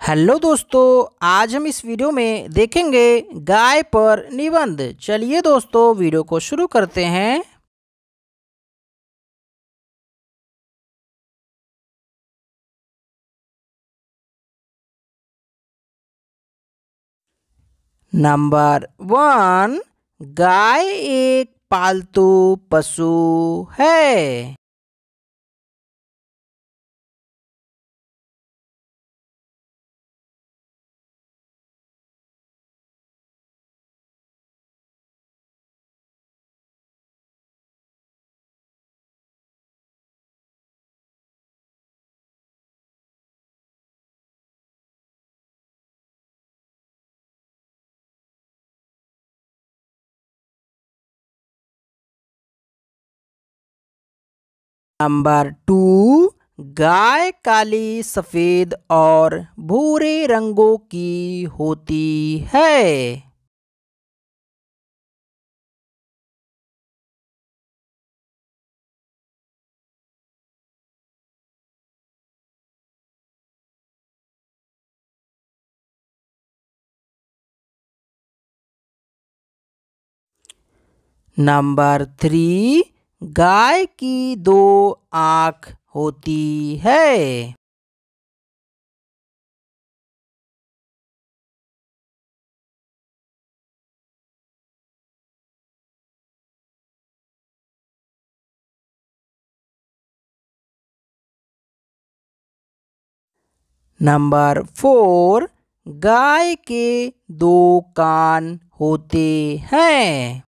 Hello दोस्तों, आज हम इस वीडियो में देखेंगे गाय पर निबंध। चलिए दोस्तों, वीडियो को शुरू करते हैं। नंबर वन, गाय एक पालतू पशु है। नंबर टू गाय काली सफ़ेद और भूरे रंगों की होती है। नंबर थ्री गाय की दो आँख होती है। नंबर फोर गाय के दो कान होते हैं।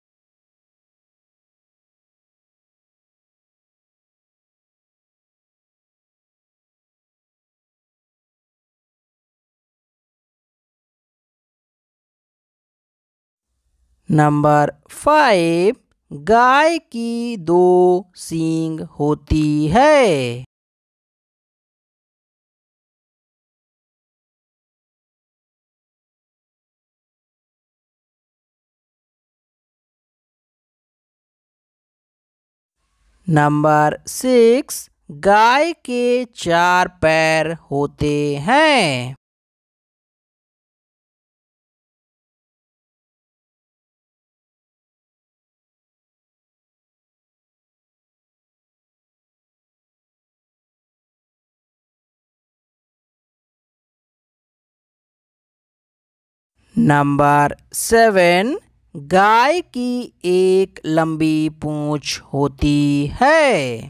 नंबर फाइव, गाय की दो सींग होती है। नंबर सिक्स, गाय के चार पैर होते हैं। नंबर सेवन, गाय की एक लंबी पूंछ होती है।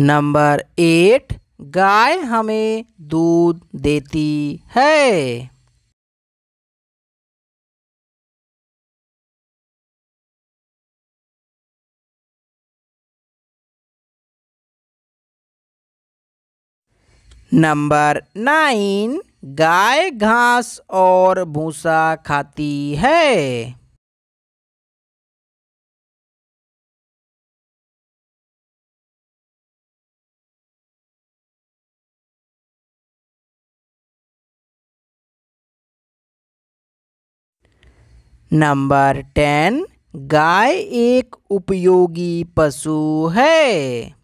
नंबर एट, गाय हमें दूध देती है। नंबर नाइन, गाय, घास और भूसा खाती है। नंबर टेन, गाय एक उपयोगी पशु है।